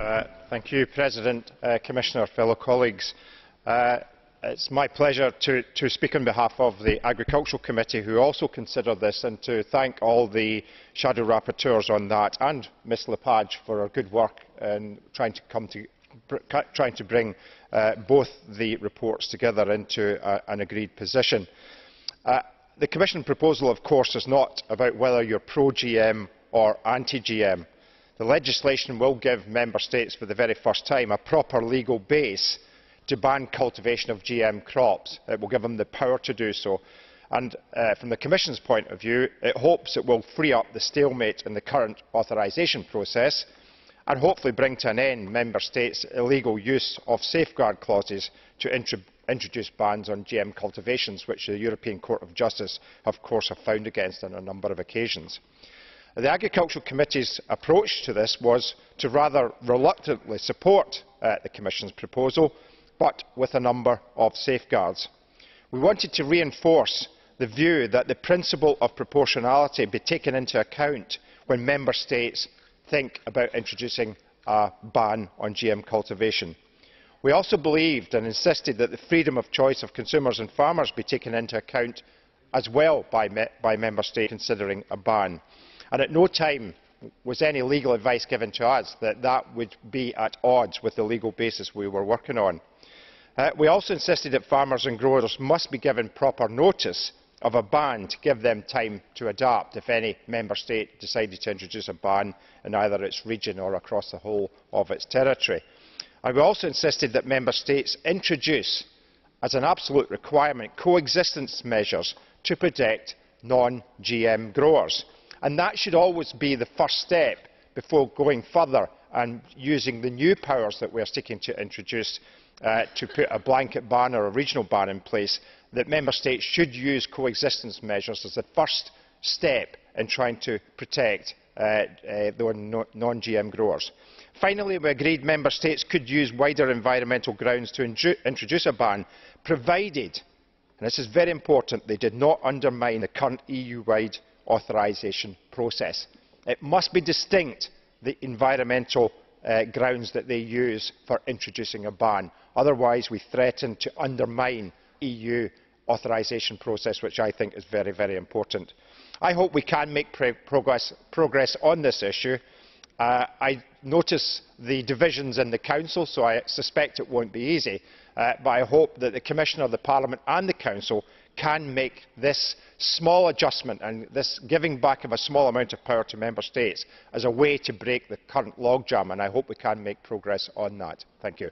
Uh, thank you, President, uh, Commissioner, fellow colleagues. Uh, it's my pleasure to, speak on behalf of the Agricultural Committee, who also considered this, and to thank all the shadow rapporteurs on that, and Ms Lepage for her good work in trying to, bring uh, both the reports together into uh, an agreed position. Uh, the Commission proposal, of course, is not about whether you are pro-GM or anti-GM the legislation will give member states for the very first time a proper legal base to ban cultivation of gm crops. it will give them the power to do so and uh, from the commission's point of view it hopes it will free up the stalemate in the current authorisation process and hopefully bring to an end member states' illegal use of safeguard clauses to introduce bans on gm cultivations which the european court of justice of course have found against on a number of occasions the agricultural committee's approach to this was to rather reluctantly support uh, the commission's proposal but with a number of safeguards. we wanted to reinforce the view that the principle of proportionality be taken into account when member states think about introducing a ban on gm cultivation. we also believed and insisted that the freedom of choice of consumers and farmers be taken into account as well by, me by member states considering a ban and at no time was any legal advice given to us that that would be at odds with the legal basis we were working on. Uh, we also insisted that farmers and growers must be given proper notice of a ban to give them time to adapt if any member state decided to introduce a ban in either its region or across the whole of its territory. And we also insisted that member states introduce as an absolute requirement coexistence measures to protect non gm growers and that should always be the first step before going further and using the new powers that we are seeking to introduce uh, to put a blanket ban or a regional ban in place that member states should use coexistence measures as the first step in trying to protect uh, uh, the non gm growers. finally we agreed member states could use wider environmental grounds to introduce a ban provided and this is very important they did not undermine the current eu wide authorisation process. it must be distinct the environmental uh, grounds that they use for introducing a ban otherwise we threaten to undermine eu authorisation process which i think is very, very important. i hope we can make progress, progress on this issue. Uh, i notice the divisions in the council so i suspect it not be easy uh, but i hope that the commissioner the parliament and the council can make this small adjustment and this giving back of a small amount of power to member states as a way to break the current logjam and i hope we can make progress on that. thank you.